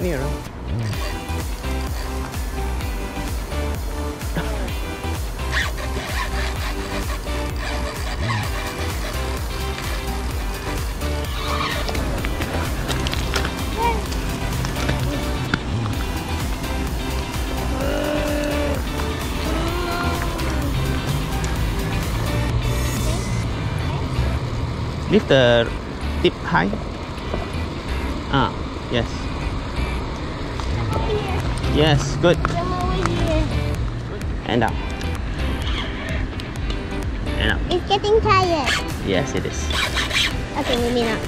Turn it around. Lift the tip high. Ah, yes. Yes, good. Come. And up. And up. It's getting tired. Yes, it is. Okay, maybe not.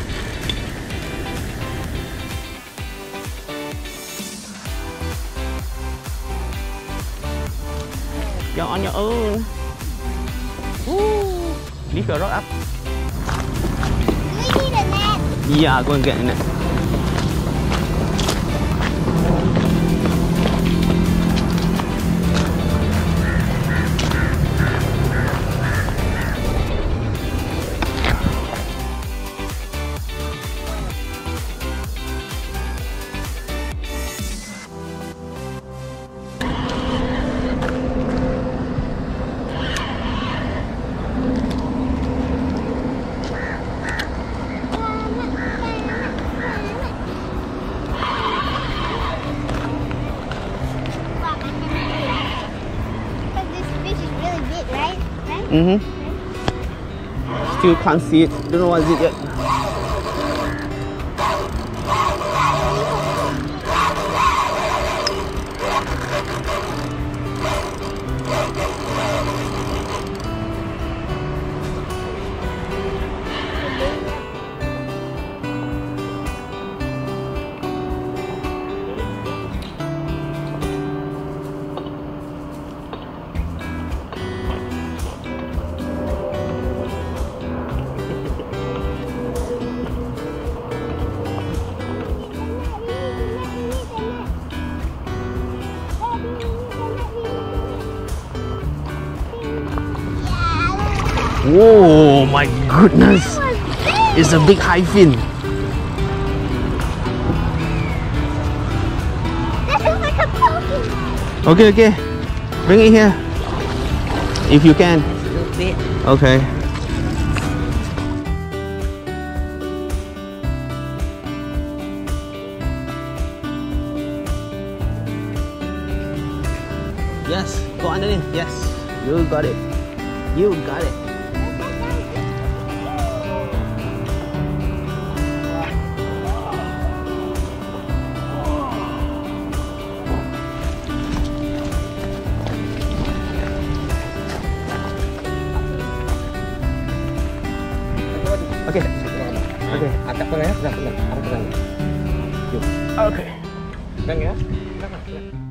You're on your own. Ooh. Lift your rod up. We need a net. Yeah, go and get in it. Mm-hmm. Still can't see it. Don't know what is it yet. Whoa, my goodness. It's a big high fin. This is like a Pokemon. Okay, okay. Bring it here. If you can. Okay. Yes, go underneath. Yes, you got it. You got it. Oke. Okay. Oke. Okay. Angkat tangannya, pegang, pegang. Angkat tangannya. Yuk. Oke. Okay. Pegang ya. Pegang, pegang.